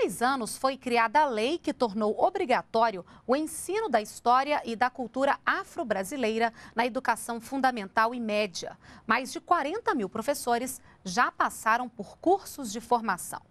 seis anos foi criada a lei que tornou obrigatório o ensino da história e da cultura afro-brasileira na educação fundamental e média. Mais de 40 mil professores já passaram por cursos de formação.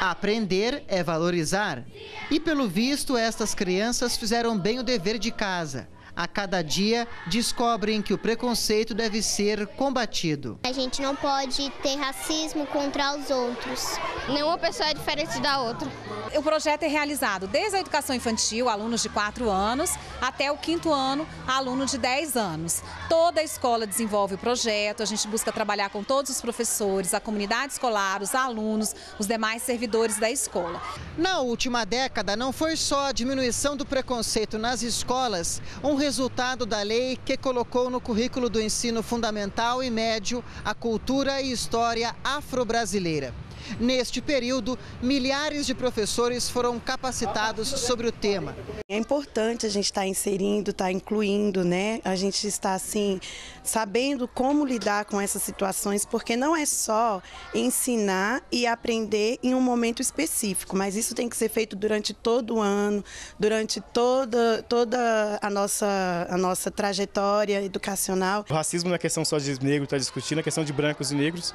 Aprender é valorizar. E pelo visto, estas crianças fizeram bem o dever de casa. A cada dia descobrem que o preconceito deve ser combatido. A gente não pode ter racismo contra os outros. Nenhuma pessoa é diferente da outra. O projeto é realizado desde a educação infantil, alunos de 4 anos, até o quinto ano, aluno de 10 anos. Toda a escola desenvolve o projeto, a gente busca trabalhar com todos os professores, a comunidade escolar, os alunos, os demais servidores da escola. Na última década, não foi só a diminuição do preconceito nas escolas um resultado da lei que colocou no currículo do ensino fundamental e médio a cultura e história afro-brasileira. Neste período, milhares de professores foram capacitados sobre o tema. É importante a gente estar inserindo, estar incluindo, né? A gente está assim sabendo como lidar com essas situações, porque não é só ensinar e aprender em um momento específico, mas isso tem que ser feito durante todo o ano, durante toda, toda a, nossa, a nossa trajetória educacional. O racismo não é questão só de negro, está discutindo, é questão de brancos e negros.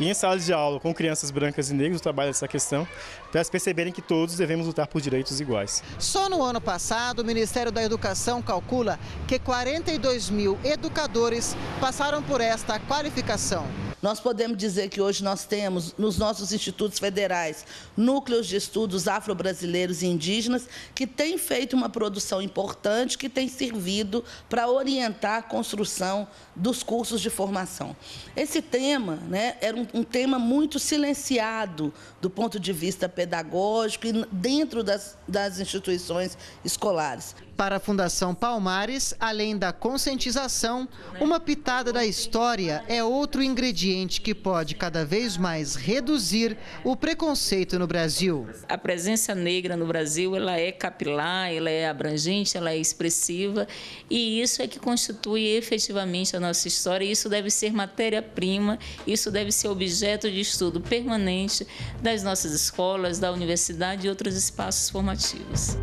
E em sala de aula, com crianças brancas e negras, trabalha essa questão, para elas perceberem que todos devemos lutar por direitos iguais. Só no ano passado, o Ministério da Educação calcula que 42 mil educadores passaram por esta qualificação. Nós podemos dizer que hoje nós temos nos nossos institutos federais núcleos de estudos afro-brasileiros e indígenas que têm feito uma produção importante que tem servido para orientar a construção dos cursos de formação. Esse tema né, era um, um tema muito silenciado do ponto de vista pedagógico e dentro das, das instituições escolares. Para a Fundação Palmares, além da conscientização, uma pitada da história é outro ingrediente que pode cada vez mais reduzir o preconceito no Brasil. A presença negra no Brasil ela é capilar, ela é abrangente, ela é expressiva e isso é que constitui efetivamente a nossa história. Isso deve ser matéria-prima, isso deve ser objeto de estudo permanente das nossas escolas, da universidade e outros espaços formativos.